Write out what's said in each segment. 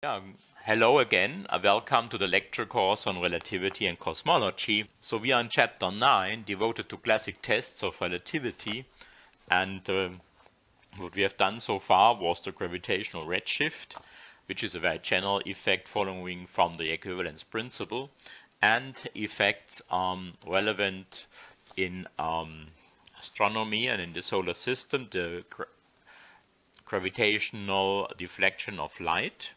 Yeah, hello again. Uh, welcome to the lecture course on relativity and cosmology. So we are in chapter 9 devoted to classic tests of relativity and uh, what we have done so far was the gravitational redshift which is a very general effect following from the equivalence principle and effects um, relevant in um, astronomy and in the solar system the gra gravitational deflection of light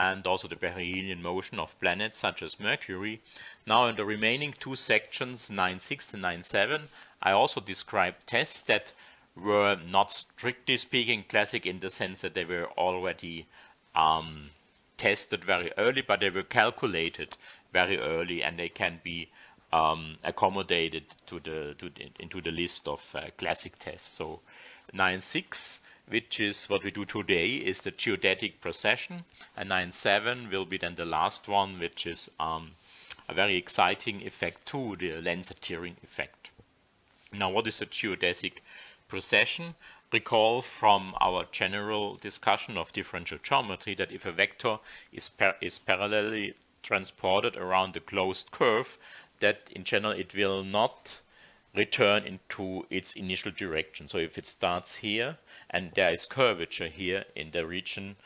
and also the perihelion motion of planets such as Mercury. Now in the remaining two sections, 9.6 and 9.7, I also described tests that were not strictly speaking classic in the sense that they were already um, tested very early, but they were calculated very early and they can be um, accommodated to the, to the, into the list of uh, classic tests. So 9.6 which is what we do today, is the geodetic precession. And 9.7 will be then the last one, which is um, a very exciting effect too, the Lense-Thirring effect. Now, what is a geodesic precession? Recall from our general discussion of differential geometry that if a vector is, par is parallelly transported around a closed curve, that in general it will not return into its initial direction. So if it starts here and there is curvature here in the region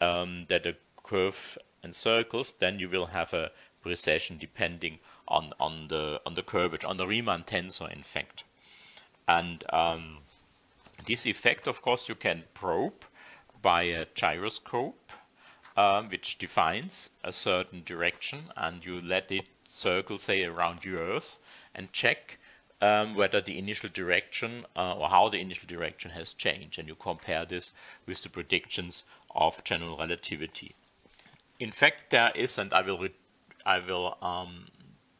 um, that the curve encircles, then you will have a precession depending on, on the on the curvature, on the Riemann tensor in fact. And um, this effect of course you can probe by a gyroscope uh, which defines a certain direction and you let it circle say around your earth and check um, whether the initial direction uh, or how the initial direction has changed and you compare this with the predictions of general relativity. In fact there is and I will I will um,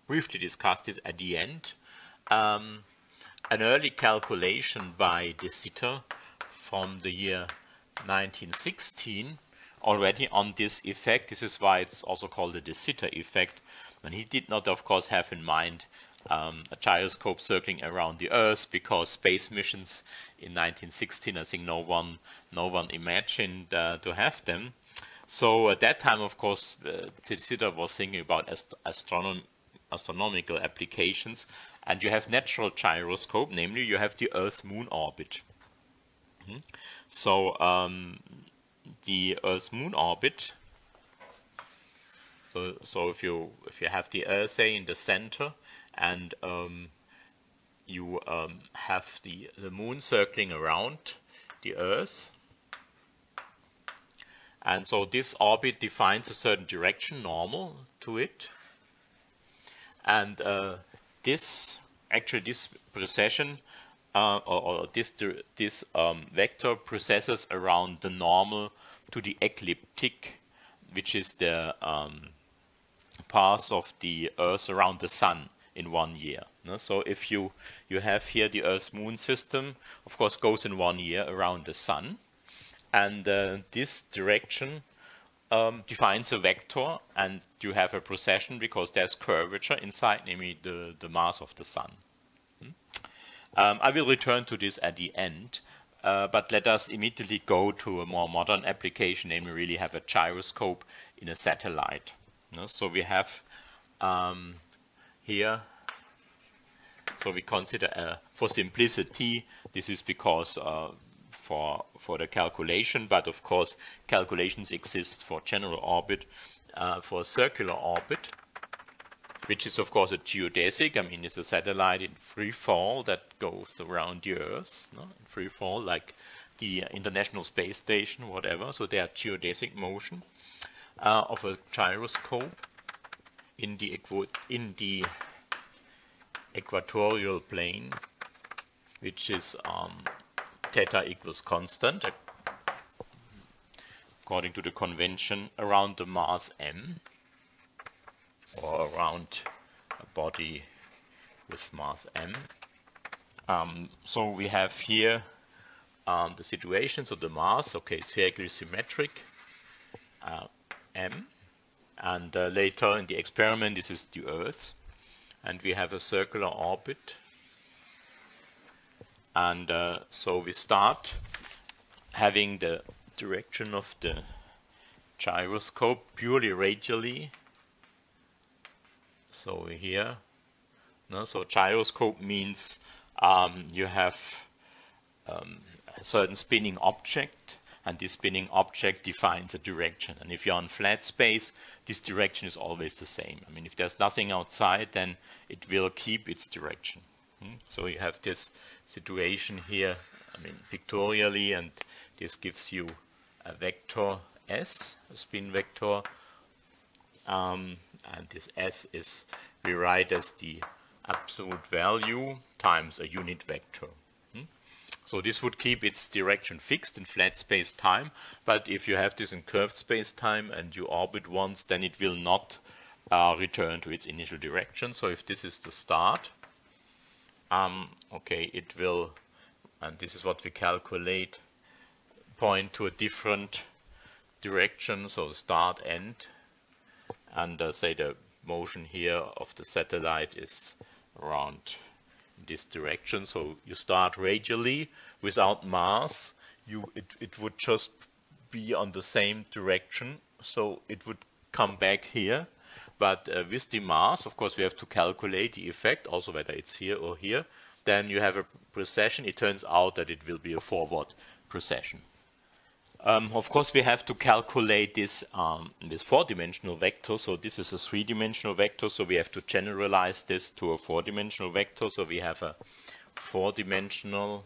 briefly discuss this at the end um, an early calculation by de Sitter from the year 1916 already on this effect. This is why it's also called the de Sitter effect. And he did not, of course, have in mind um, a gyroscope circling around the Earth because space missions in 1916, I think no one, no one imagined uh, to have them. So at that time, of course, uh, Sitter was thinking about ast astronom astronomical applications, and you have natural gyroscope, namely you have the Earth-Moon orbit. Mm -hmm. So um, the Earth-Moon orbit. So, so if you if you have the Earth say in the center, and um, you um, have the, the moon circling around the Earth. And so this orbit defines a certain direction normal to it. And uh, this, actually this precession, uh, or, or, this, this um, vector precesses around the normal to the ecliptic, which is the um, path of the Earth around the Sun in one year. No? So if you, you have here the Earth-Moon system, of course goes in one year around the Sun, and uh, this direction um, defines a vector, and you have a precession because there's curvature inside, namely the, the mass of the Sun. Hmm? Um, I will return to this at the end, uh, but let us immediately go to a more modern application, namely really have a gyroscope in a satellite. So we have um, here. So we consider, uh, for simplicity, this is because uh, for, for the calculation, but of course calculations exist for general orbit, uh, for circular orbit, which is of course a geodesic, I mean it's a satellite in free fall that goes around the Earth, no? in free fall like the International Space Station, whatever, so they are geodesic motion uh, of a gyroscope in the in the equatorial plane, which is um, theta equals constant according to the convention around the mass m or around a body with mass m. Um, so we have here um, the situation, so the mass, okay, spherically symmetric, uh, m, and uh, later in the experiment, this is the Earth. And we have a circular orbit. And uh, so we start having the direction of the gyroscope purely radially. So here, no, so gyroscope means um, you have um, a certain spinning object and this spinning object defines a direction. And if you're on flat space, this direction is always the same. I mean, if there's nothing outside, then it will keep its direction. Hmm? So you have this situation here, I mean, pictorially, and this gives you a vector s, a spin vector, um, and this s is we write as the absolute value times a unit vector. So this would keep its direction fixed in flat space-time, but if you have this in curved space-time and you orbit once, then it will not uh, return to its initial direction. So if this is the start, um, okay, it will, and this is what we calculate, point to a different direction, so start, end, and uh, say the motion here of the satellite is around this direction. So you start radially without mass. You it, it would just be on the same direction. So it would come back here. But uh, with the mass, of course, we have to calculate the effect, also whether it's here or here. Then you have a precession. It turns out that it will be a forward precession. Um, of course, we have to calculate this um, this four-dimensional vector. So this is a three-dimensional vector. So we have to generalize this to a four-dimensional vector. So we have a four-dimensional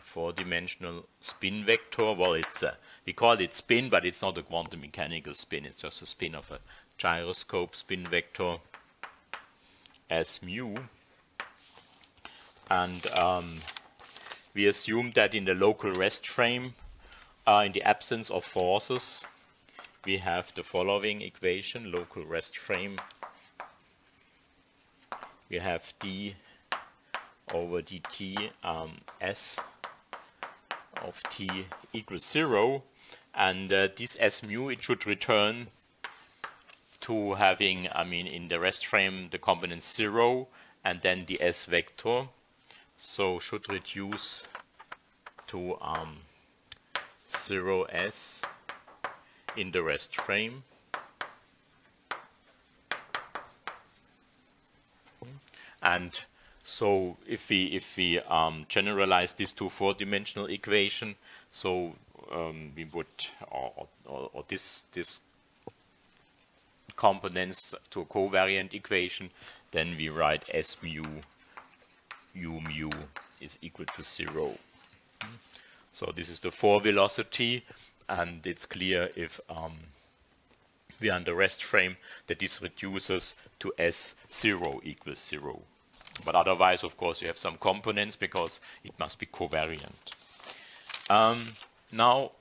four-dimensional spin vector. Well, it's a, we call it spin, but it's not a quantum mechanical spin. It's just a spin of a gyroscope spin vector as mu. And um, we assume that in the local rest frame in the absence of forces, we have the following equation, local rest frame. We have d over dt um, s of t equals 0. And uh, this s mu, it should return to having, I mean, in the rest frame, the component 0 and then the s vector. So should reduce to um, 0s in the rest frame. And so if we if we um, generalize this to four-dimensional equation, so um, we would or, or, or, this this components to a covariant equation, then we write S mu u mu is equal to zero. So this is the four velocity, and it's clear if um, we are in the rest frame that this reduces to S0 equals 0. But otherwise, of course, you have some components because it must be covariant. Um, now,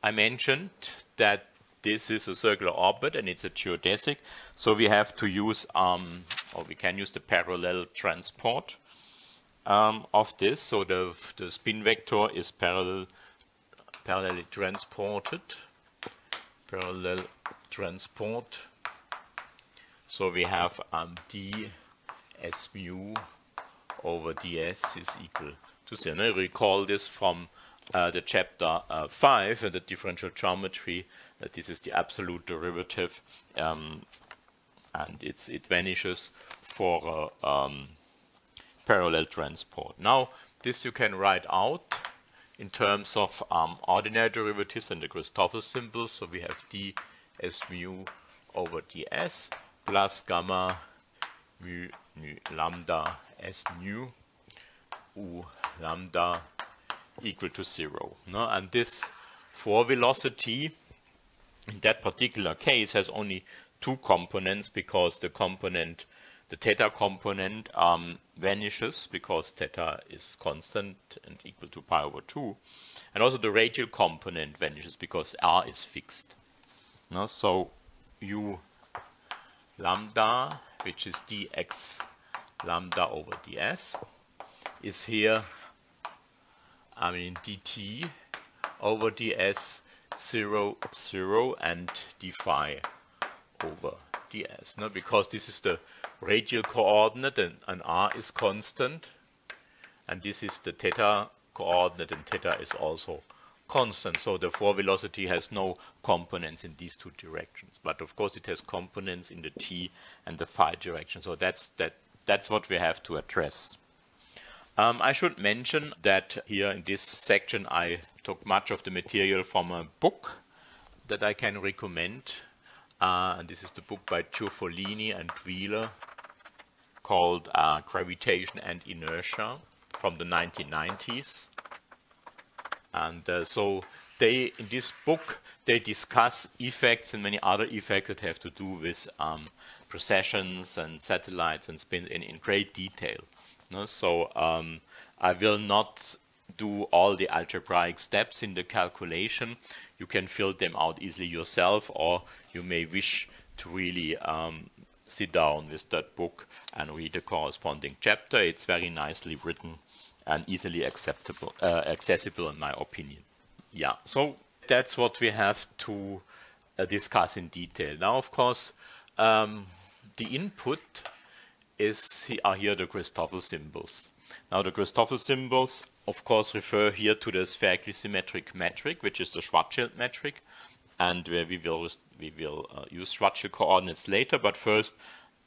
I mentioned that this is a circular orbit and it's a geodesic, so we have to use, um, or we can use the parallel transport um, of this. So the, the spin vector is parallel, transported. Parallel transport. So we have um, d s mu over ds is equal to zero. Now recall this from uh, the chapter uh, 5, uh, the differential geometry, that this is the absolute derivative, um, and it's, it vanishes for uh, um, parallel transport. Now, this you can write out in terms of um, ordinary derivatives and the Christoffel symbol. So we have d s mu over ds plus gamma mu, nu lambda s nu u lambda equal to zero. No? And this four velocity in that particular case has only two components because the component the theta component um, vanishes because theta is constant and equal to pi over 2. And also the radial component vanishes because r is fixed. No? So u lambda, which is dx lambda over ds, is here, I mean dt over ds 0, 0 and d phi over ds. No? Because this is the radial coordinate and, and r is constant and this is the theta coordinate and theta is also constant. So the four velocity has no components in these two directions. But of course it has components in the t and the phi direction. So that's that that's what we have to address. Um, I should mention that here in this section I took much of the material from a book that I can recommend. Uh, and this is the book by Ciuffolini and Wheeler called uh, Gravitation and Inertia from the 1990s. And uh, so they, in this book, they discuss effects and many other effects that have to do with um, precessions and satellites and spin in, in great detail. No? So um, I will not do all the algebraic steps in the calculation. You can fill them out easily yourself, or you may wish to really um, sit down with that book and read the corresponding chapter. It's very nicely written and easily acceptable, uh, accessible in my opinion. Yeah, so that's what we have to uh, discuss in detail. Now, of course, um, the input is are here the Christoffel symbols. Now, the Christoffel symbols, of course, refer here to the spherically symmetric metric, which is the Schwarzschild metric, and where we will we will uh, use Schwarzschild coordinates later. But first,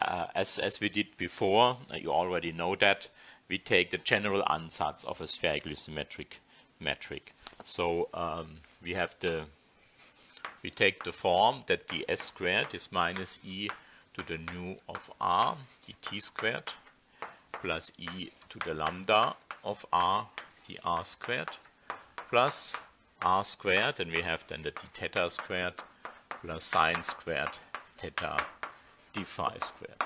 uh, as as we did before, uh, you already know that we take the general ansatz of a spherically symmetric metric. So um, we have the we take the form that the s squared is minus e to the nu of r dt squared plus e to the lambda of r d r squared plus r squared and we have then the d theta squared plus sine squared theta d phi squared.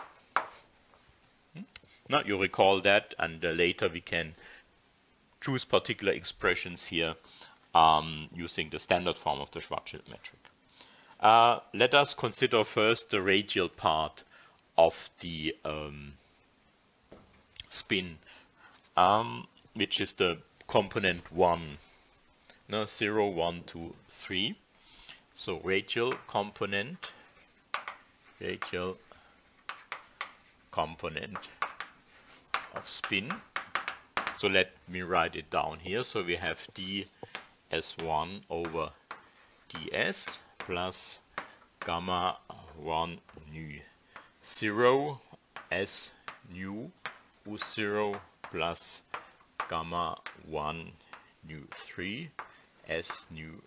Now you recall that, and uh, later we can choose particular expressions here um, using the standard form of the Schwarzschild metric. Uh, let us consider first the radial part of the um, spin, um, which is the component 1. No, 0, 1, 2, 3. So radial component, radial component of spin. So let me write it down here. So we have d s1 over ds plus gamma 1 nu 0 s nu u0 plus gamma 1 nu 3 s nu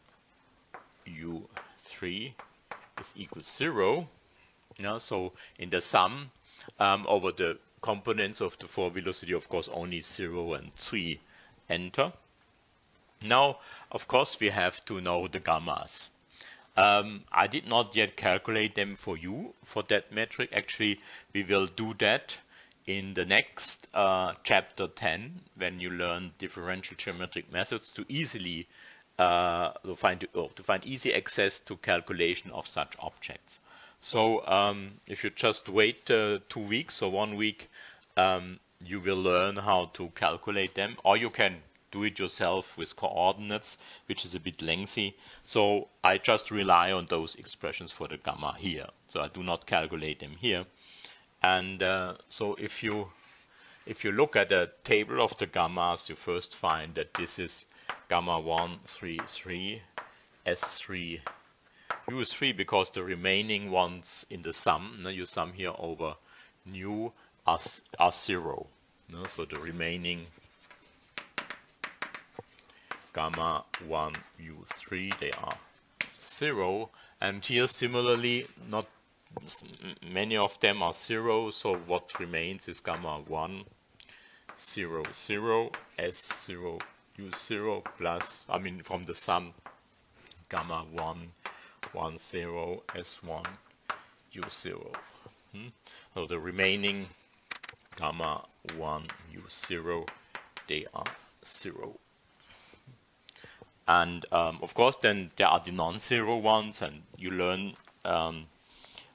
u3 is equal 0. Yeah, so in the sum um, over the components of the four velocity, of course, only 0 and 3 enter. Now, of course, we have to know the gammas. Um, I did not yet calculate them for you for that metric. Actually, we will do that in the next uh, chapter 10 when you learn differential geometric methods to easily uh, to find oh, to find easy access to calculation of such objects. So um, if you just wait uh, two weeks or one week, um, you will learn how to calculate them, or you can do it yourself with coordinates, which is a bit lengthy. So I just rely on those expressions for the gamma here. So I do not calculate them here. And uh, so if you if you look at the table of the gammas, you first find that this is gamma 1, 3, 3, S3, U3, because the remaining ones in the sum, now you sum here over nu are, are 0. No? So the remaining gamma 1 u3 they are 0 and here similarly not many of them are 0 so what remains is gamma 1 0 0 s0 u0 plus I mean from the sum gamma 1 1 0 S1 U0. Hmm? So the remaining gamma 1 U0 they are 0. And um, of course then there are the non-zero ones and you learn um,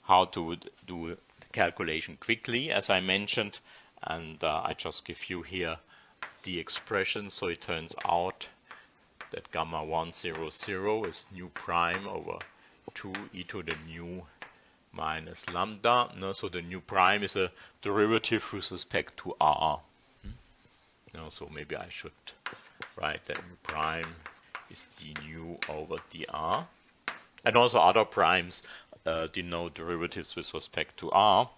how to do the calculation quickly as I mentioned and uh, I just give you here the expression so it turns out that gamma 1 0 0 is nu prime over 2 e to the nu minus lambda. No? So the nu prime is a derivative with respect to r. Hmm? No, so maybe I should write that nu prime is d nu over dr. And also other primes uh, denote derivatives with respect to r.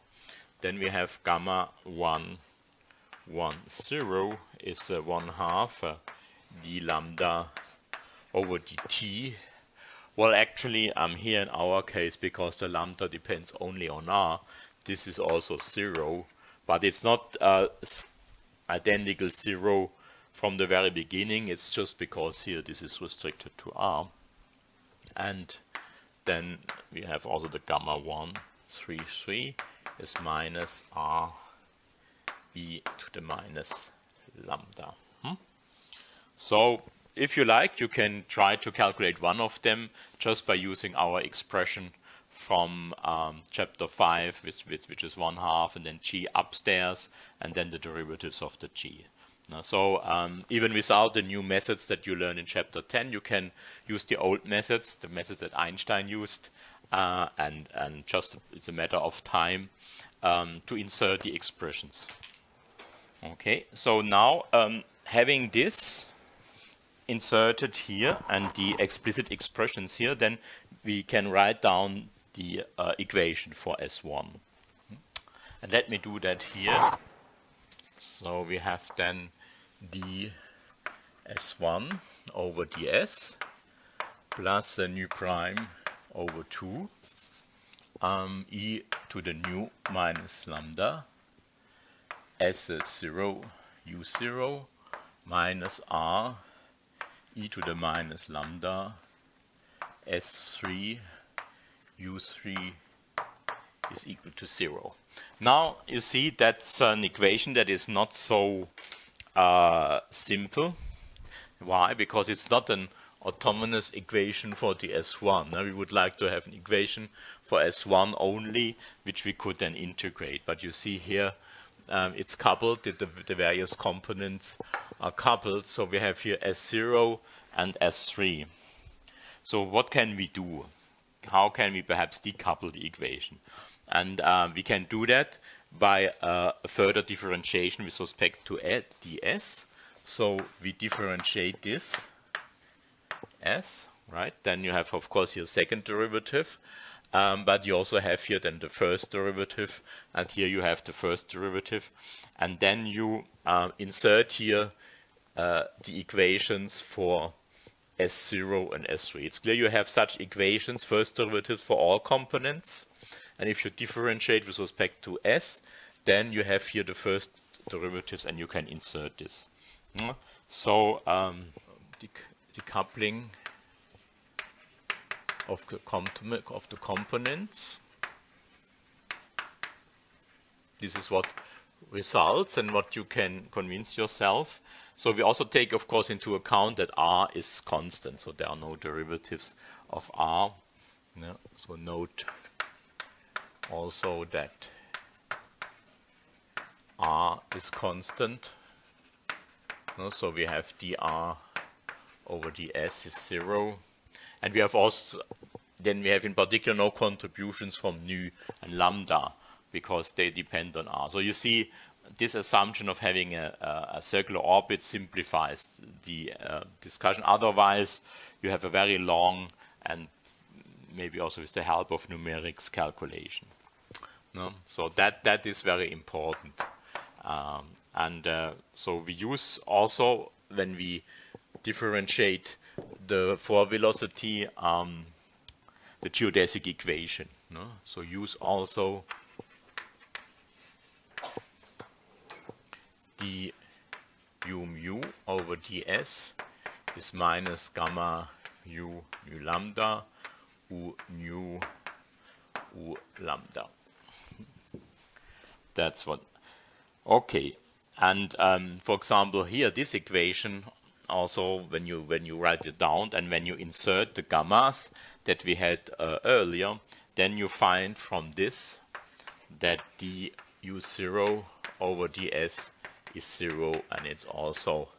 Then we have gamma 1, 1, 0 is uh, 1 half uh, d lambda over dt. Well, actually, I'm here in our case because the lambda depends only on r. This is also 0, but it's not uh, identical 0 from the very beginning. It's just because here this is restricted to r. And then we have also the gamma 1, 3, 3 is minus r e to the minus lambda. Hmm? So if you like, you can try to calculate one of them just by using our expression from um, chapter 5, which, which, which, is 1 half, and then g upstairs, and then the derivatives of the g. So um, even without the new methods that you learn in chapter 10, you can use the old methods, the methods that Einstein used, uh, and, and just it's a matter of time um, to insert the expressions. Okay, so now um, having this inserted here and the explicit expressions here, then we can write down the uh, equation for S1. And let me do that here. So we have then d S1 over ds plus a nu prime over 2 um, e to the nu minus lambda s is 0 u0 minus r e to the minus lambda s3 u3 is equal to 0. Now you see that's an equation that is not so uh, simple. Why? Because it's not an autonomous equation for the S1. Now we would like to have an equation for S1 only, which we could then integrate. But you see here um, it's coupled, the, the, various components are coupled. So we have here S0 and S3. So what can we do? How can we perhaps decouple the equation? And uh, we can do that by uh, further differentiation with respect to ds. So we differentiate this s, right? Then you have, of course, your second derivative. Um, but you also have here then the first derivative, and here you have the first derivative. And then you uh, insert here uh, the equations for S0 and S3. It's clear you have such equations, first derivatives for all components. And if you differentiate with respect to S, then you have here the first derivatives and you can insert this. So um, decoupling of the, of the components. This is what results and what you can convince yourself. So we also take, of course, into account that r is constant, so there are no derivatives of r. So note also that r is constant. So we have dr over ds is 0. And we have also, then we have in particular no contributions from nu and lambda because they depend on r. So you see this assumption of having a, a, circular orbit simplifies the uh, discussion. Otherwise, you have a very long and maybe also with the help of numerics calculation. No? So that, that is very important. Um, and uh, so we use also when we differentiate the four velocity um, the geodesic equation. No? So use also d u mu over ds is minus gamma u mu lambda u nu u lambda. That's what. Okay, and um, for example, here this equation also when you when you write it down and when you insert the gammas that we had uh, earlier, then you find from this that d u0 over ds is 0 and it's also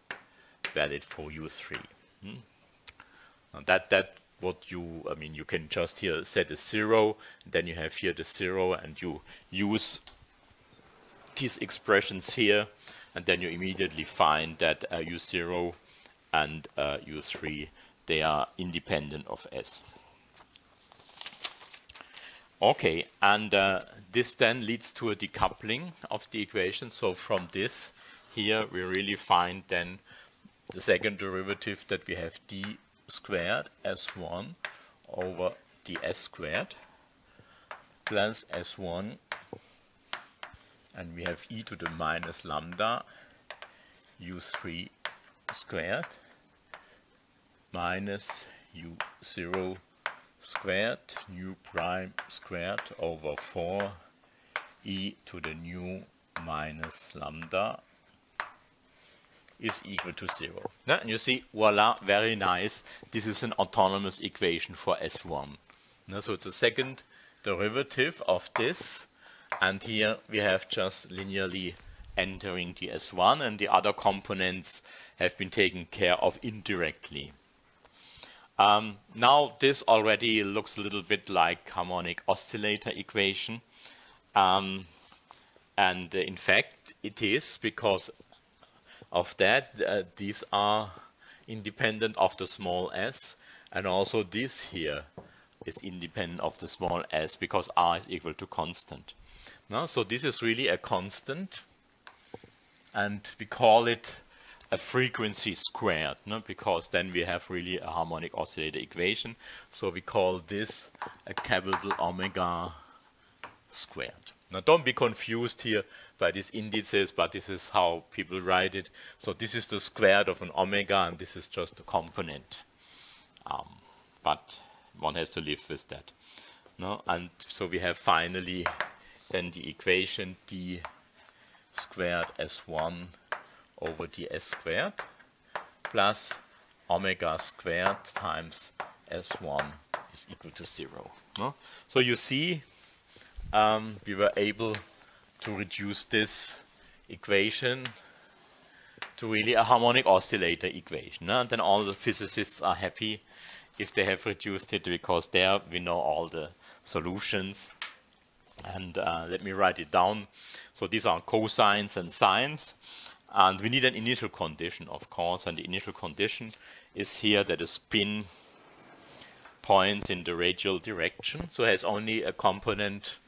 valid for u3. Hmm? that that what you I mean you can just here set a 0 then you have here the 0 and you use these expressions here and then you immediately find that uh, u0 and uh, u3 they are independent of S. Okay, and uh, this then leads to a decoupling of the equation. So from this here, we really find then the second derivative that we have d squared s1 over ds squared plus s1 and we have e to the minus lambda u3 squared minus u0 squared nu prime squared over 4 e to the nu minus lambda is equal to 0. and you see, voila, very nice. This is an autonomous equation for S1. so it's a second derivative of this. And here we have just linearly entering the S1 and the other components have been taken care of indirectly. Um, now this already looks a little bit like harmonic oscillator equation. Um, and uh, in fact it is because of that uh, these are independent of the small s and also this here is independent of the small s because r is equal to constant. Now, so this is really a constant and we call it a frequency squared no? because then we have really a harmonic oscillator equation. So we call this a capital omega squared. Now don't be confused here by these indices, but this is how people write it. So this is the squared of an omega, and this is just a component. Um, but one has to live with that. No? And so we have finally then the equation d squared s1 over ds squared plus omega squared times s1 is equal to 0. No? So you see um, we were able to reduce this equation to really a harmonic oscillator equation. No? And then all the physicists are happy if they have reduced it because there we know all the solutions. And uh, let me write it down. So these are cosines and sines. And we need an initial condition, of course. And the initial condition is here that a spin points in the radial direction. So has only a component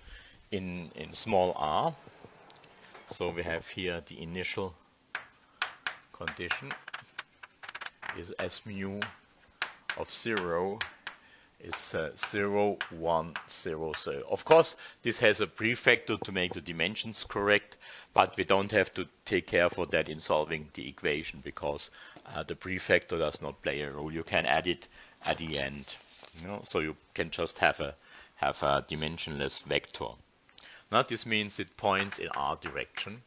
in, in small r. So we have here the initial condition is s mu of 0 is uh, 0, 1, 0, 0. Of course, this has a prefactor to make the dimensions correct, but we don't have to take care for that in solving the equation because uh, the prefactor does not play a role. You can add it at the end, you know, so you can just have a have a dimensionless vector. Now this means it points in r direction,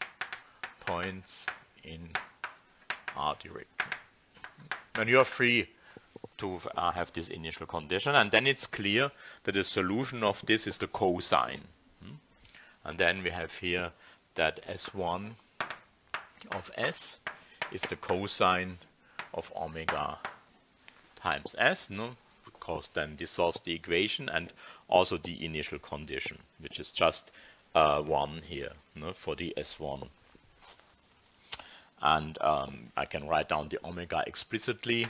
points in r direction. And you are free to uh, have this initial condition. And then it's clear that the solution of this is the cosine. Hmm? And then we have here that S1 of S is the cosine of omega times S, no? because then this solves the equation and also the initial condition, which is just uh, 1 here no, for the S1. And um, I can write down the omega explicitly,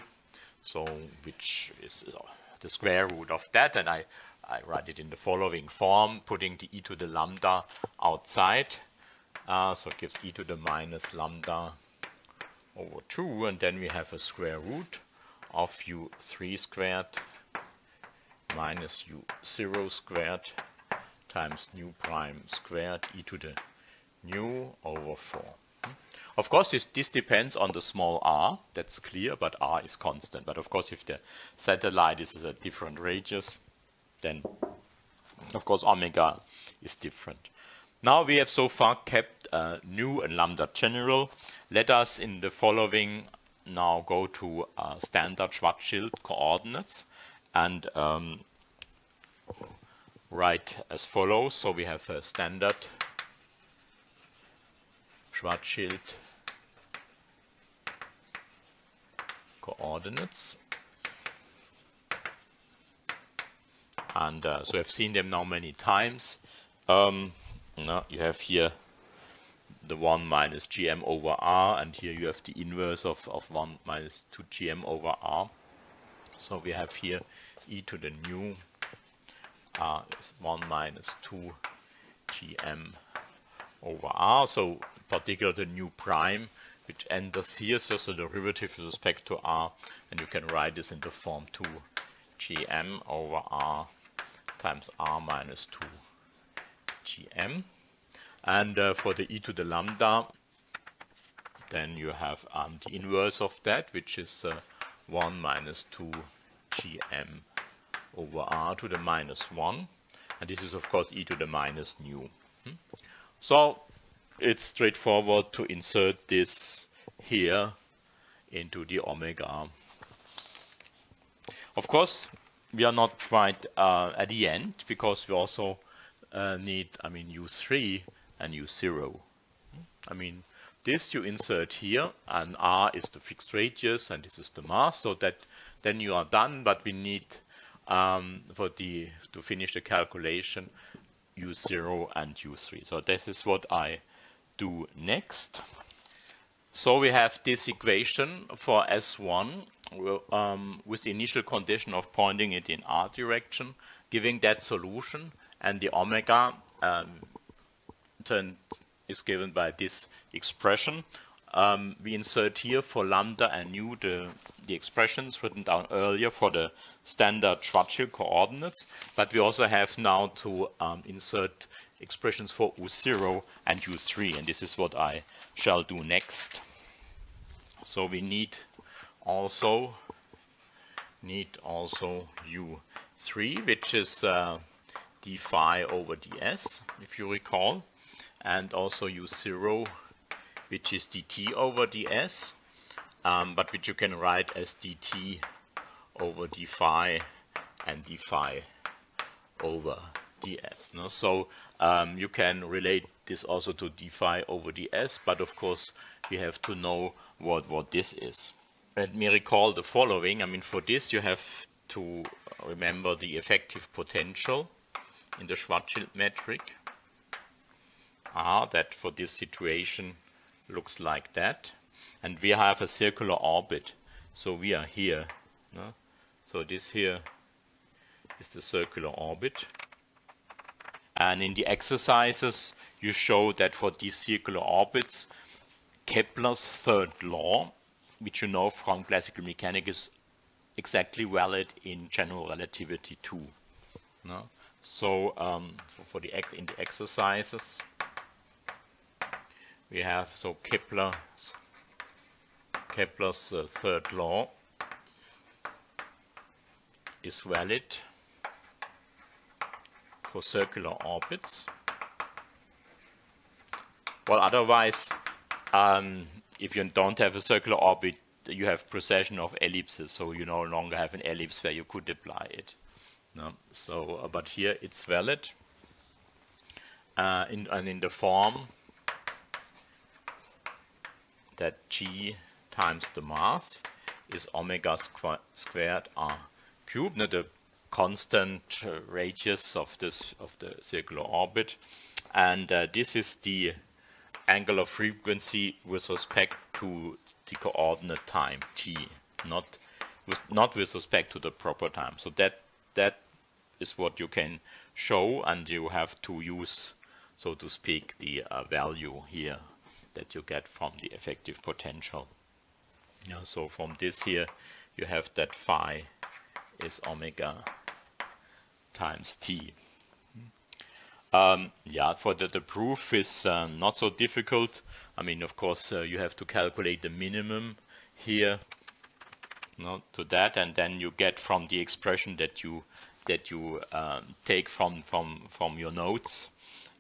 so which is uh, the square root of that, and I, I write it in the following form, putting the e to the lambda outside, uh, so it gives e to the minus lambda over 2, and then we have a square root of u3 squared minus u0 squared times nu prime squared e to the nu over 4. Hmm? Of course, this, this, depends on the small r, that's clear, but r is constant. But of course, if the satellite is a different radius, then of course omega is different. Now we have so far kept uh, nu and lambda general. Let us in the following now go to uh, standard Schwarzschild coordinates and um, write as follows. So we have a standard Schwarzschild coordinates. And uh, so I've seen them now many times. Um, you have here the 1 minus gm over r, and here you have the inverse of, of 1 minus 2 gm over r. So we have here e to the nu r is 1 minus 2 gm over r. So particularly the nu prime which enters here, so the derivative with respect to r, and you can write this in the form 2 gm over r times r minus 2 gm. And uh, for the e to the lambda, then you have um, the inverse of that, which is uh, 1 minus 2 gm over r to the minus 1. And this is, of course, e to the minus nu. Hmm? So it's straightforward to insert this here into the omega. Of course, we are not quite uh, at the end because we also uh, need, I mean, U3 and U0. I mean, this you insert here, and R is the fixed radius, and this is the mass, so that then you are done, but we need um, for the to finish the calculation U0 and U3. So this is what I do next. So we have this equation for S1 um, with the initial condition of pointing it in R direction, giving that solution, and the omega um, turn is given by this expression. Um, we insert here for lambda and nu the, the expressions written down earlier for the standard Schwarzschild coordinates, but we also have now to um, insert expressions for U0 and U3, and this is what I shall do next. So we need also need also U3, which is uh, d phi over ds, if you recall, and also U0, which is dt over ds, um, but which you can write as dt over d phi and d phi over ds. No? So um, you can relate this also to d phi over ds, but of course we have to know what, what this is. Let me recall the following. I mean, for this you have to remember the effective potential in the Schwarzschild metric. R that for this situation looks like that. And we have a circular orbit. So we are here. No? So this here is the circular orbit. And in the exercises, you show that for these circular orbits, Kepler's third law, which you know from classical mechanics, is exactly valid in general relativity too. No? So um, for the in the exercises, we have so Kepler's Kepler's uh, third law is valid for circular orbits. Well, otherwise, um, if you don't have a circular orbit, you have precession of ellipses, so you no longer have an ellipse where you could apply it. No? So, uh, but here it's valid, uh, in, and in the form that g times the mass is omega squ squared r cubed. Now the constant radius of this of the circular orbit. And uh, this is the angle of frequency with respect to the coordinate time t not with not with respect to the proper time. So that that is what you can show and you have to use so to speak the uh, value here that you get from the effective potential. Yeah, so from this here you have that phi is omega times t. Um, yeah, for the, the proof is uh, not so difficult. I mean, of course, uh, you have to calculate the minimum here no, to that, and then you get from the expression that you that you um, take from from from your notes.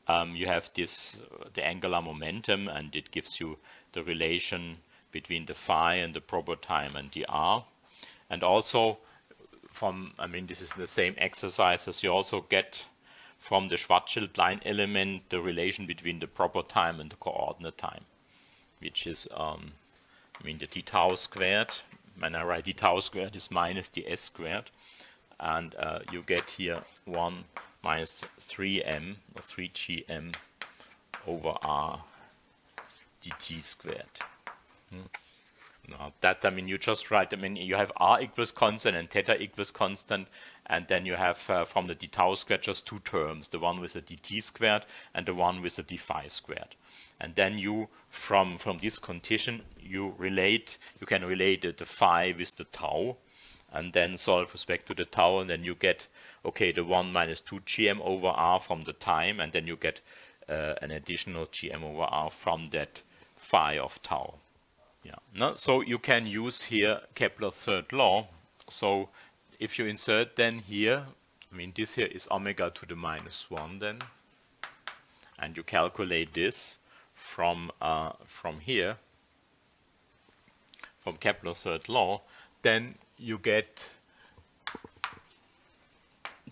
Um, you have this uh, the angular momentum, and it gives you the relation between the phi and the proper time and the r, and also from, I mean, this is the same exercise as you also get from the Schwarzschild line element, the relation between the proper time and the coordinate time, which is, um, I mean, the d tau squared, when I write d tau squared is minus the s squared, and uh, you get here 1 minus 3m, or 3gm over r dt squared. Hmm. No, that I mean you just write. I mean you have r equals constant and theta equals constant, and then you have uh, from the d tau squared just two terms: the one with the dt squared and the one with the d phi squared. And then you from from this condition you relate. You can relate the, the phi with the tau, and then solve respect to the tau, and then you get okay the one minus two gm over r from the time, and then you get uh, an additional gm over r from that phi of tau. Yeah. No, so you can use here Kepler's third law. So if you insert then here, I mean this here is omega to the minus one then, and you calculate this from uh, from here, from Kepler's third law, then you get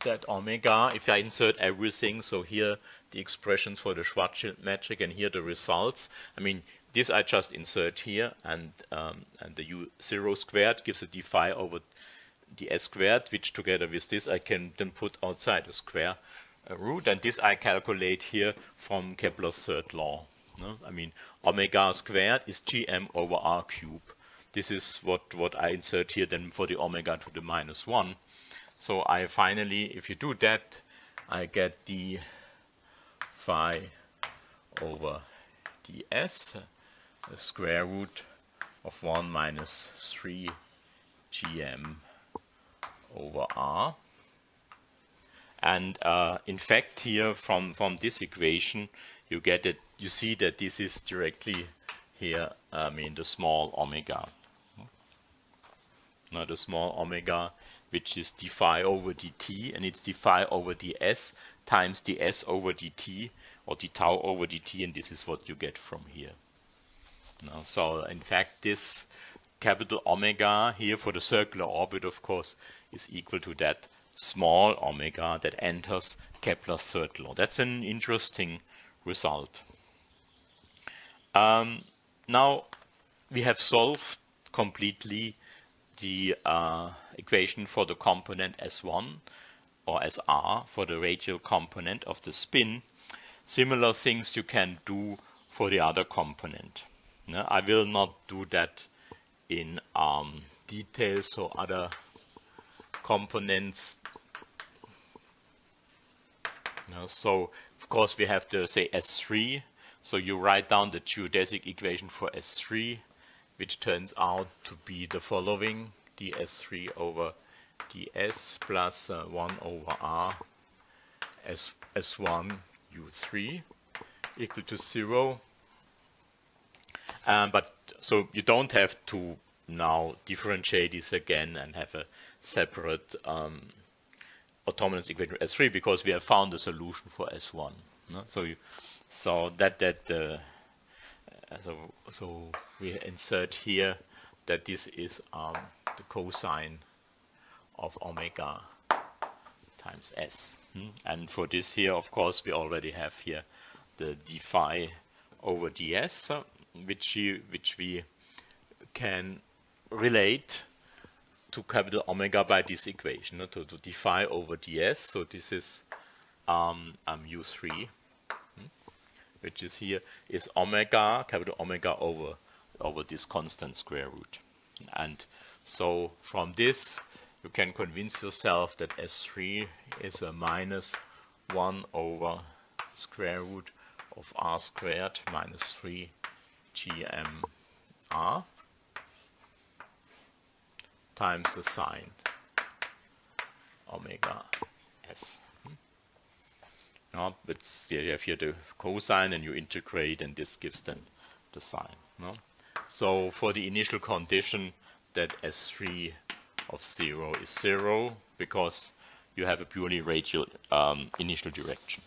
that omega, if I insert everything, so here the expressions for the Schwarzschild metric and here the results, I mean, this I just insert here, and, um, and the u0 squared gives a d phi over the s squared, which together with this I can then put outside the square uh, root, and this I calculate here from Kepler's third law. No? I mean, omega squared is gm over r cube. This is what, what I insert here then for the omega to the minus 1. So I finally, if you do that, I get the phi over ds the square root of 1 minus 3 gm over r. And uh, in fact here from, from this equation you get it, you see that this is directly here, I mean the small omega. Now the small omega which is d phi over dt and it's d phi over ds times ds over dt or d tau over dt and this is what you get from here. So in fact, this capital omega here for the circular orbit, of course, is equal to that small omega that enters Kepler's third law. That's an interesting result. Um, now we have solved completely the uh, equation for the component S1 or SR for the radial component of the spin. Similar things you can do for the other component. No, I will not do that in um, detail, so other components. No, so of course we have to say S3. So you write down the geodesic equation for S3, which turns out to be the following: ds3 over ds plus uh, 1 over r s s1 u3 equal to 0 um, but so you don't have to now differentiate this again and have a separate um, autonomous equation for S3 because we have found a solution for S1. No? So you, so that that uh, so so we insert here that this is um, the cosine of omega times s. Hmm? And for this here, of course, we already have here the d phi over ds which you, which we can relate to capital omega by this equation, to, to d phi over ds. So this is um, um, u3, hmm, which is here is omega, capital omega over over this constant square root. And so from this, you can convince yourself that S3 is a minus 1 over square root of r squared minus 3 GMR times the sine omega s. No, it's you have the cosine and you integrate and this gives then the sine. No? So for the initial condition that S3 of 0 is 0 because you have a purely radial um, initial direction.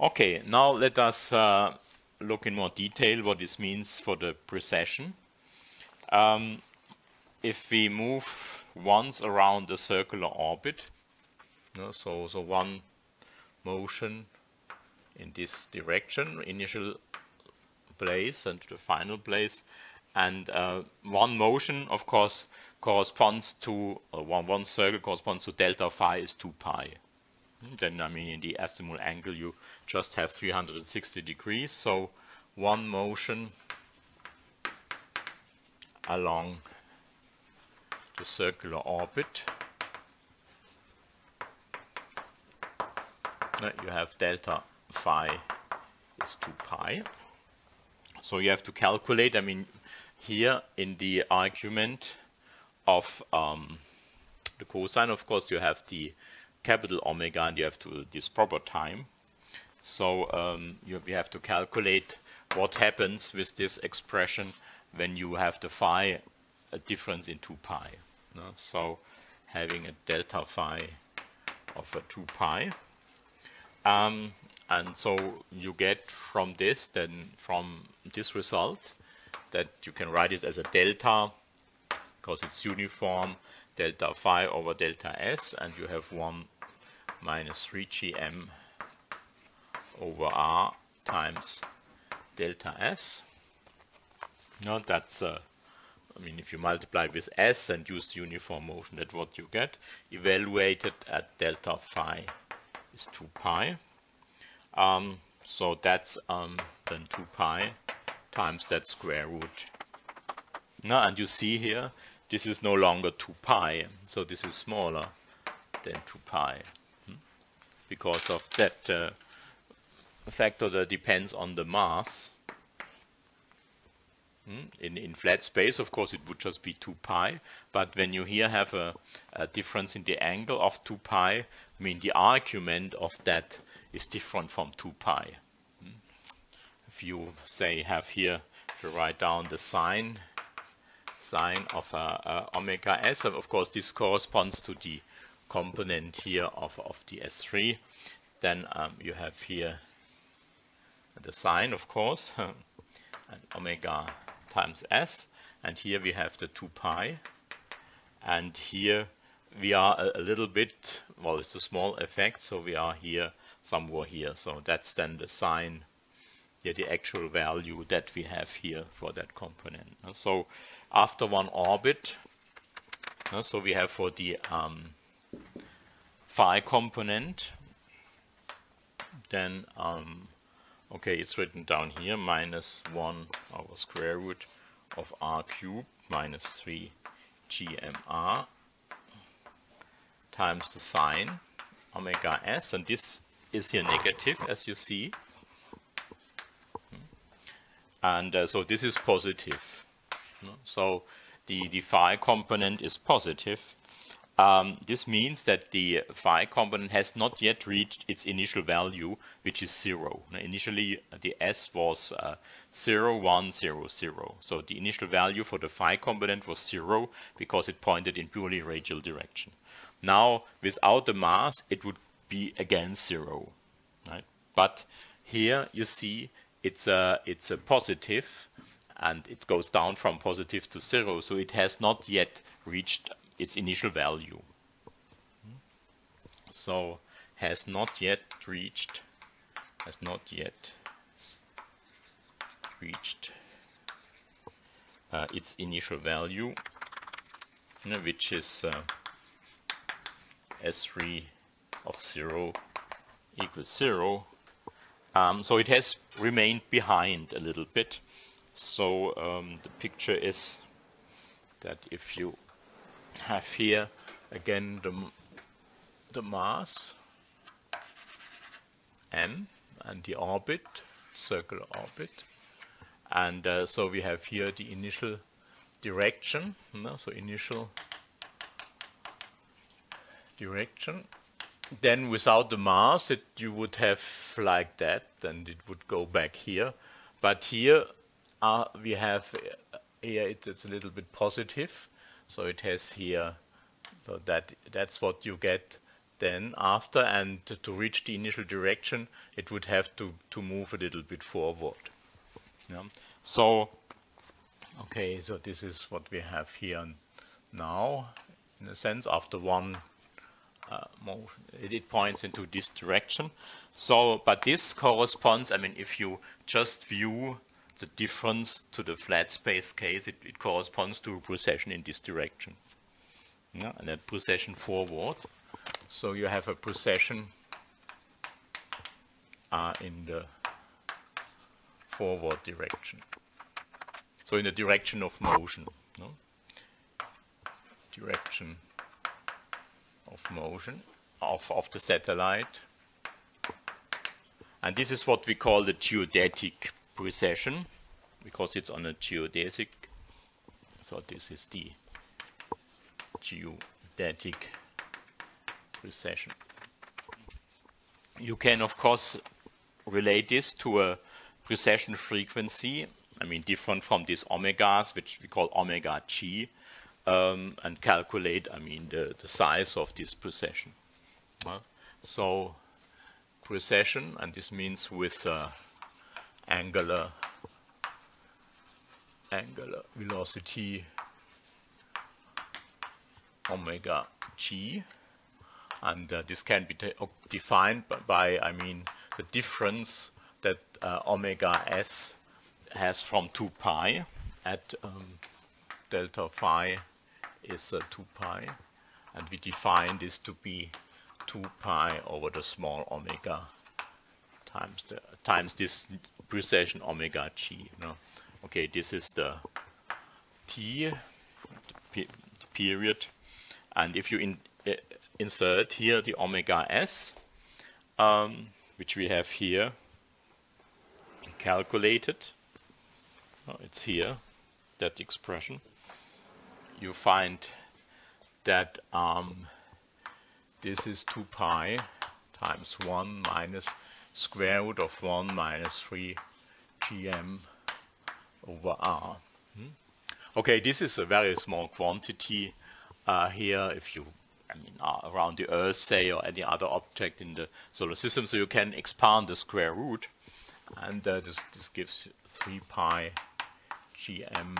Okay, now let us uh, look in more detail what this means for the precession. Um, if we move once around the circular orbit, you know, so, so one motion in this direction, initial place and the final place, and uh, one motion, of course, corresponds to, uh, one, one circle corresponds to delta phi is 2 pi then I mean in the azimuthal angle you just have 360 degrees so one motion along the circular orbit. You have delta phi is 2 pi. So you have to calculate, I mean, here in the argument of um, the cosine, of course, you have the capital omega and you have to this proper time. So um, you, you have to calculate what happens with this expression when you have the phi a difference in 2 pi. No? So having a delta phi of a 2 pi. Um, and so you get from this, then from this result, that you can write it as a delta, because it's uniform, delta phi over delta s, and you have 1 minus 3gm over r times delta s. Now that's, uh, I mean, if you multiply with s and use the uniform motion, that's what you get. Evaluated at delta phi is 2 pi. Um, so that's um, then 2 pi times that square root. Now, and you see here, this is no longer 2 pi, so this is smaller than 2 pi? Because of that uh, factor that depends on the mass. Hmm? In, in flat space, of course, it would just be 2 pi, but when you here have a, a difference in the angle of 2 pi, I mean the argument of that is different from 2 pi. Hmm? If you say have here, if you write down the sine, sine of uh, uh, omega s, of course this corresponds to the component here of, of the S3, then um, you have here the sine, of course, and omega times s, and here we have the 2 pi, and here we are a, a, little bit, well, it's a small effect, so we are here somewhere here. So that's then the sine, yeah, the actual value that we have here for that component. So after one orbit, so we have for the um, phi component, then um, Okay, it's written down here, minus 1 over square root of r cubed minus 3 gmr times the sine omega s, and this is here negative, as you see. And uh, so this is positive. So the, the phi component is positive, um, this means that the phi component has not yet reached its initial value, which is 0. Now, initially, the s was uh, 0, 1, 0, 0. So the initial value for the phi component was 0 because it pointed in purely radial direction. Now, without the mass, it would be again 0. Right? But here you see it's a, it's a positive and it goes down from positive to 0, so it has not yet reached its initial value. So has not yet reached has not yet reached uh, its initial value, which is uh, S3 of 0 equals 0. Um, so it has remained behind a little bit. So um, the picture is that if you have here again the, the mass m and the orbit, circular orbit. And uh, so we have here the initial direction, no? so initial direction. Then without the mass, it, you would have like that, and it would go back here. But here uh, we have, uh, here it, it's a little bit positive, so it has here, so that that's what you get then after, and to, reach the initial direction, it would have to, to move a little bit forward. Yeah. So, okay, so this is what we have here now, in a sense, after one uh, it, points into this direction. So, but this corresponds, I mean, if you just view the difference to the flat space case, it, it corresponds to a precession in this direction. Yeah, and a precession forward. So you have a precession uh, in the forward direction. So in the direction of motion. direction of motion of, of the satellite. And this is what we call the geodetic precession because it's on a geodesic. So this is the geodetic precession. You can, of course, relate this to a precession frequency, I mean, different from these omegas, which we call omega g, um, and calculate, I mean, the, the size of this precession. Uh, so, precession, and this means with uh, angular angular velocity. Omega g. And uh, this can be defined by, I mean the difference that uh, omega s has from 2 pi at um, delta phi is uh, 2 pi. And we define this to be 2 pi over the small omega times the times this precession omega g you know. Okay this is the t period. And if you in, uh, insert here the omega s um, which we have here calculated oh, it's here that expression you find that um, this is 2 pi times 1 minus square root of 1 minus 3 gm over r. Hmm? Okay, this is a very small quantity uh, here if you I mean, uh, around the Earth, say, or any other object in the solar system, so you can expand the square root, and uh, this, this gives 3 pi gm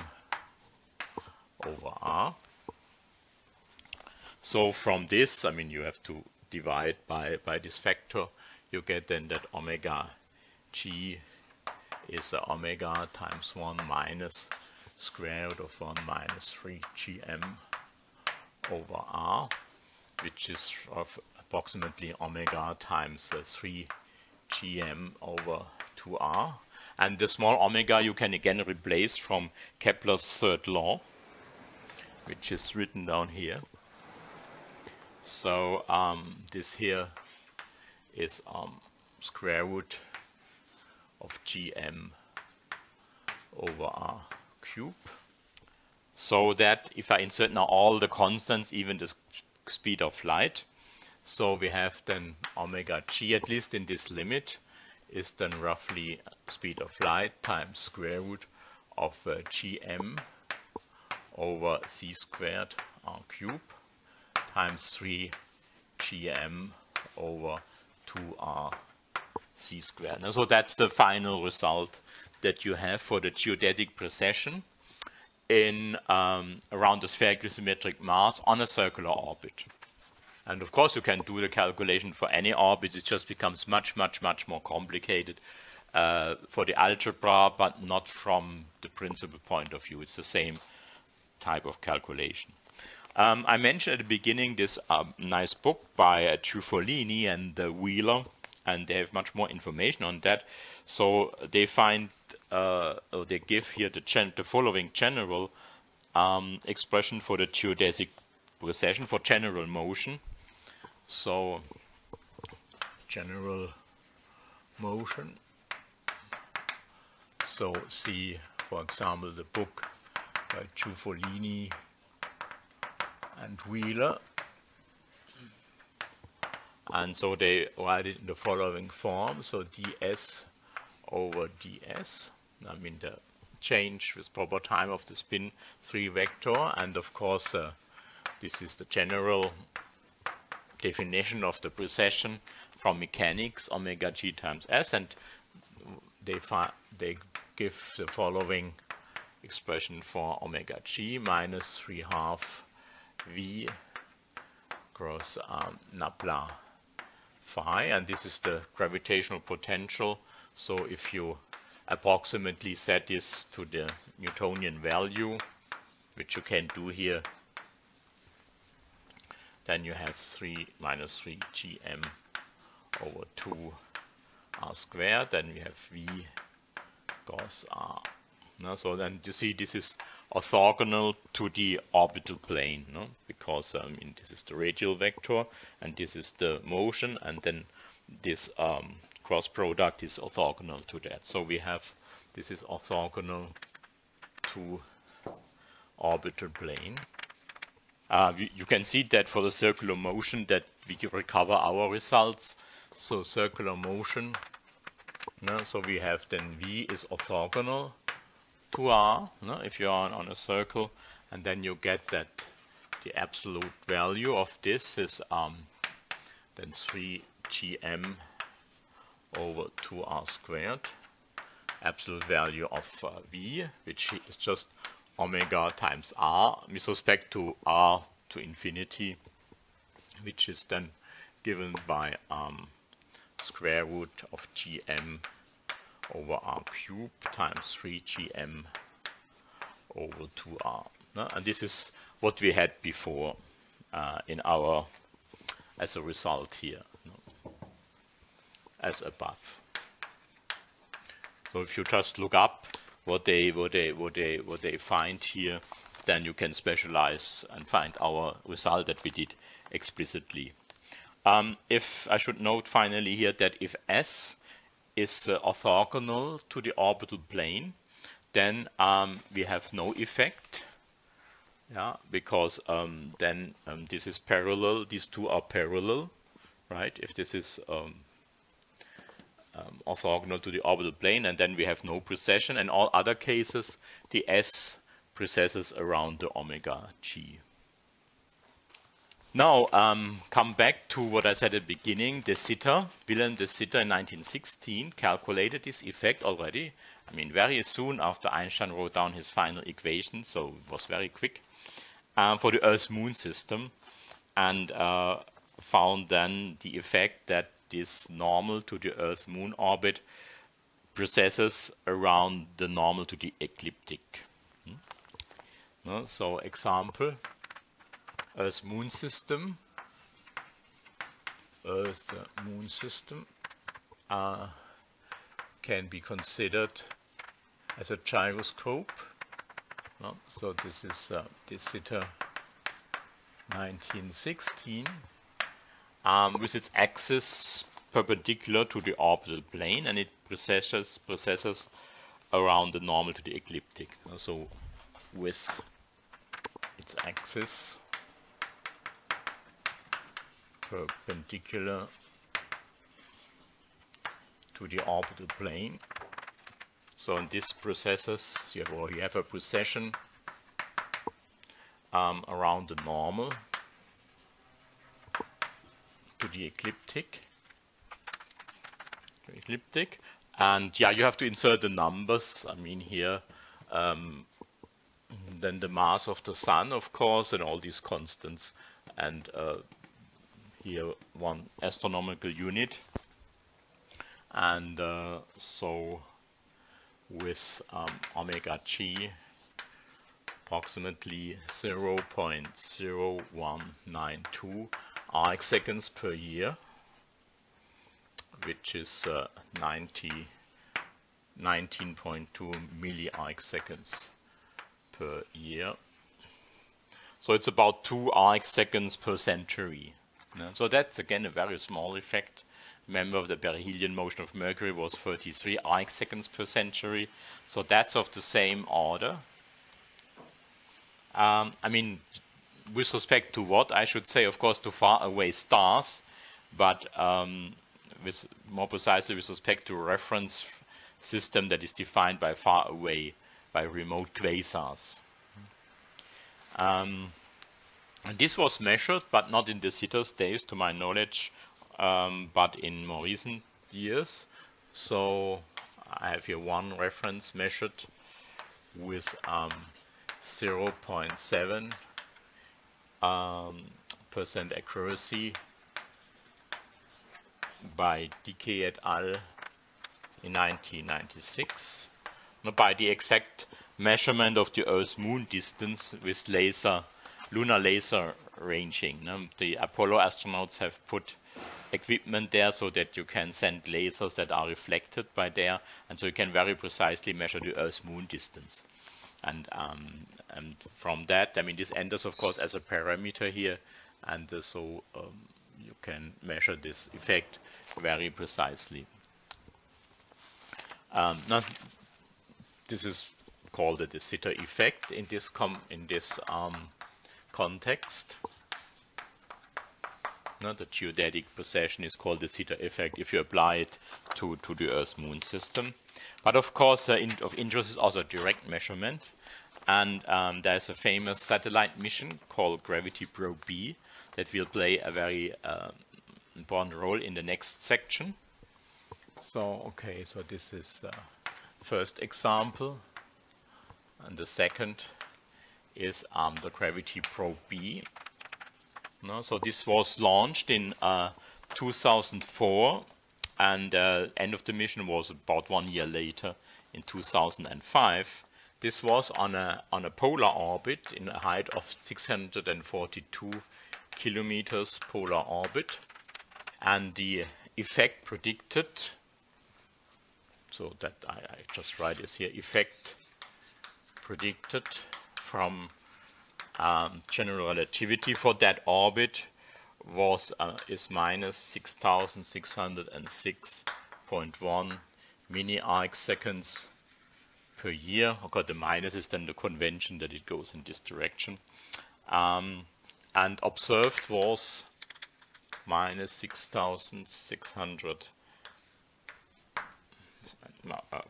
over r. So from this, I mean, you have to divide by, by this factor, you get then that omega g is omega times 1 minus square root of 1 minus 3 gm over r, which is of approximately omega times uh, 3 gm over 2r. And the small omega you can again replace from Kepler's third law, which is written down here. So um, this here is um, square root of gm over r cube. So that if I insert now all the constants, even the speed of light, so we have then omega g, at least in this limit, is then roughly speed of light times square root of uh, gm over c squared r cube times 3 gm over 2r c squared. Now, so that's the final result that you have for the geodetic precession in um, around the spherical symmetric mass on a circular orbit. And of course, you can do the calculation for any orbit. It just becomes much, much, much more complicated uh, for the algebra, but not from the principal point of view. It's the same type of calculation. Um, I mentioned at the beginning this um, nice book by uh, and uh, Wheeler, and they have much more information on that. So they find, uh, or they give here the, the following general um, expression for the geodesic precession for general motion. So general motion. So see, for example, the book by Ciufolini and Wheeler. And so they write it in the following form. So ds over ds. I mean the change with proper time of the spin 3 vector. And of course, uh, this is the general definition of the precession from mechanics, omega g times s. And they, they give the following expression for omega g minus 3 half v cross um, nabla phi, and this is the gravitational potential. So if you approximately set this to the Newtonian value, which you can do here, then you have 3 minus 3 gm over 2 r squared. Then we have v cross r No? So then you see this is orthogonal to the orbital plane, no? because I mean this is the radial vector and this is the motion, and then this um, cross product is orthogonal to that. So we have this is orthogonal to orbital plane. Uh, we, you can see that for the circular motion that we recover our results. So circular motion, no? so we have then V is orthogonal to R, no? if you are on a circle, and then you get that the absolute value of this is um, then 3gm over 2r squared, absolute value of uh, V, which is just omega times r with respect to r to infinity, which is then given by um, square root of gm over r cubed times 3gm over 2r. No? And this is what we had before uh, in our, as a result here, no? as above. So if you just look up what they what they what they what they find here, then you can specialize and find our result that we did explicitly. Um, if I should note finally here that if S is uh, orthogonal to the orbital plane, then um, we have no effect. Yeah, because um, then um, this is parallel, these two are parallel, right? If this is um, um, orthogonal to the orbital plane, and then we have no precession. In all other cases, the S precesses around the omega g. Now, um, come back to what I said at the beginning. De Sitter, Wilhelm de Sitter in 1916 calculated this effect already. I mean, very soon after Einstein wrote down his final equation, so it was very quick, um, for the Earth-Moon system, and uh, found then the effect that this normal to the Earth-Moon orbit precesses around the normal to the ecliptic. Hmm? No? So, example Earth Moon system. Earth Moon system uh, can be considered as a gyroscope. No? So this is uh, De Sitter 1916 um, with its axis perpendicular to the orbital plane and it precesses, precesses around the normal to the ecliptic. So with its axis perpendicular to the orbital plane. So in this precesses, you have, you have a precession um, around the normal to the ecliptic. Ecliptic, and yeah, you have to insert the numbers. I mean here, um, then the mass of the sun, of course, and all these constants, and uh, here one astronomical unit and uh, so with um, omega g approximately 0.0192 arc seconds per year which is uh, 90 19.2 milli arc seconds per year so it's about 2 arc seconds per century? So that's again a very small effect. Remember the perihelion motion of Mercury was 33 arc seconds per century. So that's of the same order. Um, I mean, with respect to what, I should say, of course, to far away stars, but um, with more precisely with respect to a reference system that is defined by far away, by remote quasars. Um, and this was measured, but not in De Sitter's days, to my knowledge, um, but in more recent years. So I have here one reference measured with um, 0.7 um, percent accuracy by Dickey et al. in 1996. Now, by the exact measurement of the Earth-Moon distance with laser lunar laser ranging. The Apollo astronauts have put equipment there so that you can send lasers that are reflected by there, and so you can very precisely measure the Earth-Moon distance. And, um, and from that, I mean, this enters, of course, as a parameter here, and uh, so um, you can measure this effect very precisely. Um, now, this is called the de Sitter effect in this in this um, context. Now, the geodetic precession is called de Sitter effect if you apply it to, to the Earth-Moon system. But of course, uh, in, of interest is also direct measurement. And um, there's a famous satellite mission called Gravity Probe B that will play a very uh, important role in the next section. So, okay, so this is uh, first example. And the second is um, the Gravity Probe B. No, so this was launched in uh, 2004 and uh, end of the mission was about one year later in 2005. This was on a on a polar orbit in a height of 642 kilometers polar orbit, and the effect predicted. So that I, I just write this here: effect predicted from um, general relativity for that orbit was uh, is minus 6606.1 milli arc seconds per year. Okay, the minus is then the convention that it goes in this direction. Um, and observed was minus 6600 uh,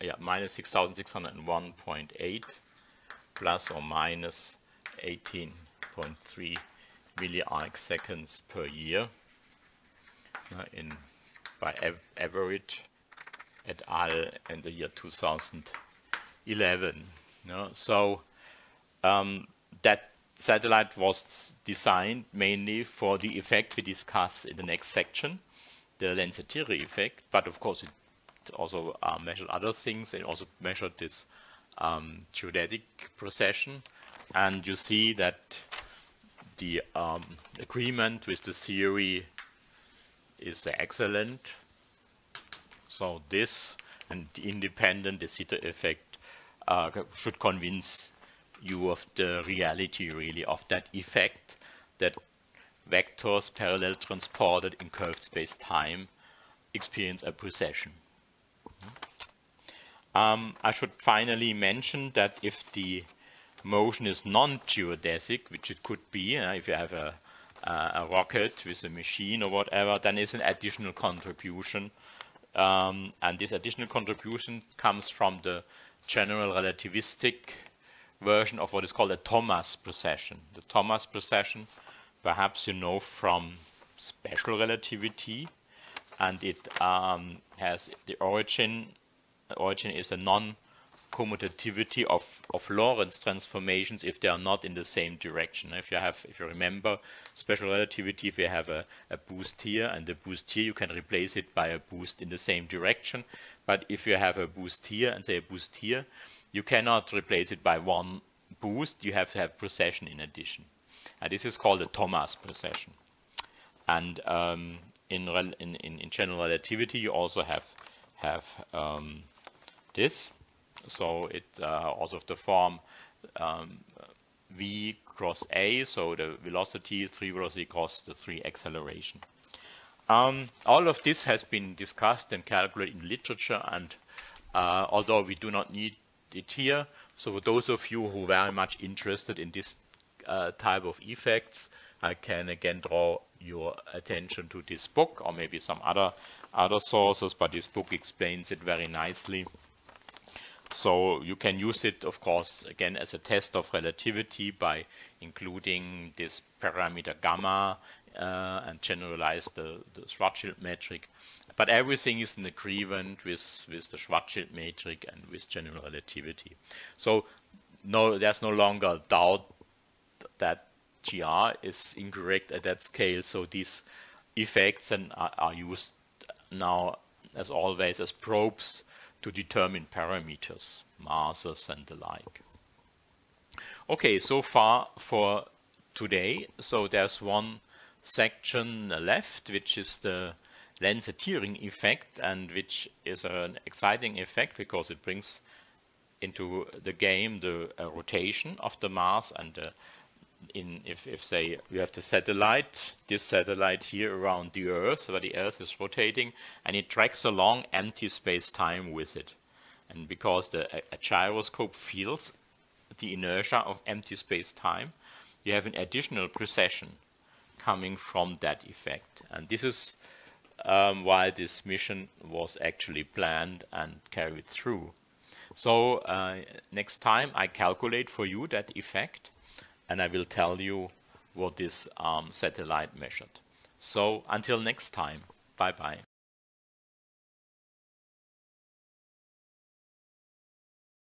yeah, minus 6601.8 plus or minus 18.3 milliarc seconds per year uh, in by av Everitt et al. in the year 2011. No? So um, that satellite was designed mainly for the effect we discuss in the next section, the Lense-Thirring effect, but of course it also uh, measured other things. It also measured this um, geodetic precession, and you see that the um, agreement with the theory is excellent. So this and the independent de Sitter effect uh, should convince you of the reality really of that effect that vectors parallel transported in curved space-time experience a precession. Um, I should finally mention that if the motion is non-geodesic, which it could be, uh, if you have a, uh, a rocket with a machine or whatever, then it's an additional contribution. Um, and this additional contribution comes from the general relativistic version of what is called a Thomas precession. The Thomas precession, perhaps you know from special relativity, and it um, has the origin origin is a non-commutativity of, of Lorentz transformations if they are not in the same direction. If you have, if you remember special relativity, if you have a, a boost here and a boost here, you can replace it by a boost in the same direction. But if you have a boost here and say a boost here, you cannot replace it by one boost. You have to have precession in addition. And this is called a Thomas precession. And um, in, in, in, general relativity, you also have have um, this. So it uh, also of the form um, v cross a, so the velocity, 3 velocity cross the 3 acceleration. Um, all of this has been discussed and calculated in literature, and uh, although we do not need it here, so for those of you who are very much interested in this uh, type of effects, I can again draw your attention to this book or maybe some other other sources, but this book explains it very nicely. So you can use it, of course, again as a test of relativity by including this parameter gamma uh, and generalize the, the Schwarzschild metric. But everything is in agreement with, with the Schwarzschild metric and with general relativity. So no, there's no longer doubt that GR is incorrect at that scale. So these effects and are, are used now, as always, as probes to determine parameters, masses and the like. Okay, so far for today. So there's one section left, which is the Lense Thirring effect, and which is an exciting effect because it brings into the game the uh, rotation of the mass and uh, in if, if say you have the satellite, this satellite here around the Earth, where the Earth is rotating, and it drags along empty space-time with it. And because the a, a gyroscope feels the inertia of empty space-time, you have an additional precession coming from that effect. And this is um, why this mission was actually planned and carried through. So uh, next time I calculate for you that effect and I will tell you what this um, satellite measured. So until next time, bye bye.